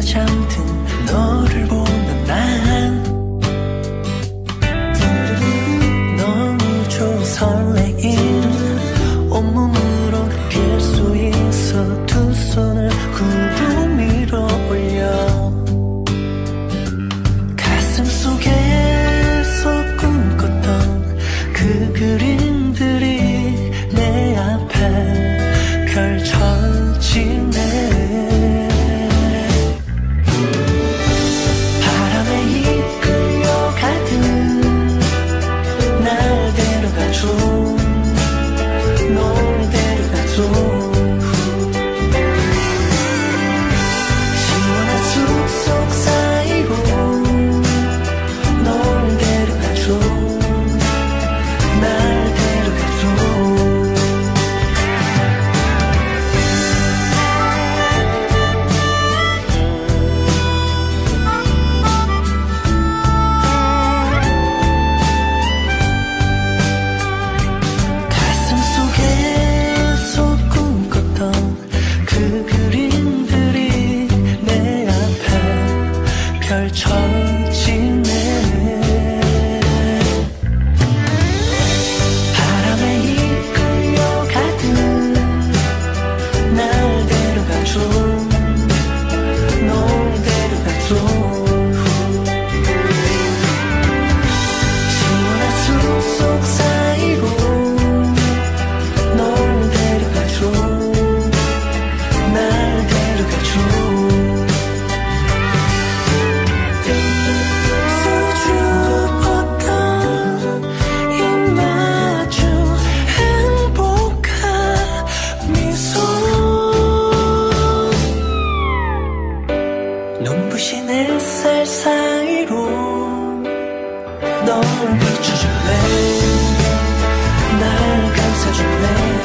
잠든 너를 보는 난 너무 좋은 설레임 온몸으로 느낄 수 있어 두 손을 굴고 밀어 올려 가슴 속에서 꿈꿨던 그 그림들이 내 앞에 펼쳐지 앞에 펼 널 비춰줄래 날 감싸줄래